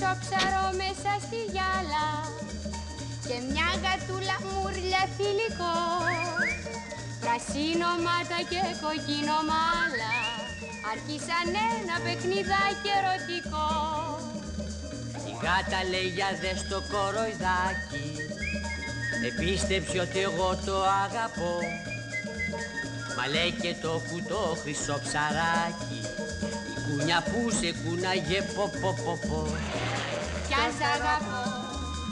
χρυσό ψαρό μέσα στη γυάλα και μια γατούλα μουρλια φιλικό. Πρασίνο μάτα και κοκκίνο μάλα άρχισαν ένα παιχνιδάκι ερωτικό. Η γάτα λέει για δες το κοροϊδάκι Επίστεψε ότι εγώ το αγαπώ Μα λέει και το κουτό χρυσό ψαράκι Η κούνια που σε κούναγε πω πω πω πω. Κι αν σ' αγαπώ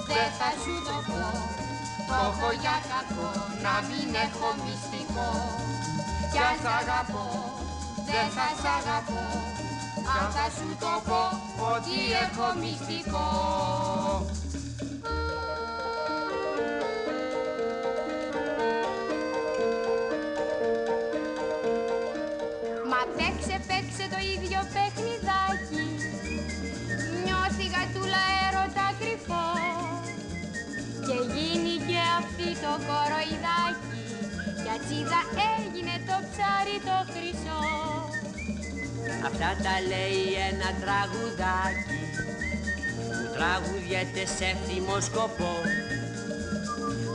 δεν θα σου το πω. Το έχω για κακό να μην έχω μυστικό. Κι αν σ' αγαπώ δεν θα σ' αγαπώ. Αν θα σου το πω ότι έχω μυστικό παίξε παίξε το ίδιο παιχνιδάκι. Νιώθει γατούλα έρωτα κρυφό Και γίνει και αυτή το κοροϊδάκι. Κι ατσίδα έγινε το ψάρι το χρυσό. Αυτά τα λέει ένα τραγουδάκι Που τραγουδιέται σε εύθυμο σκοπό.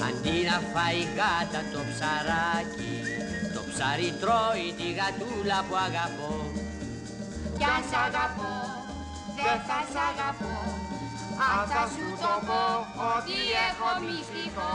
Αντί να φάει η γάτα το ψαράκι Το ψάρι τρώει τη γατούλα που αγαπώ. Κι αν σ' αγαπώ δεν θα σ' αγαπώ. Αν θα σου το πω ότι έχω μυστικό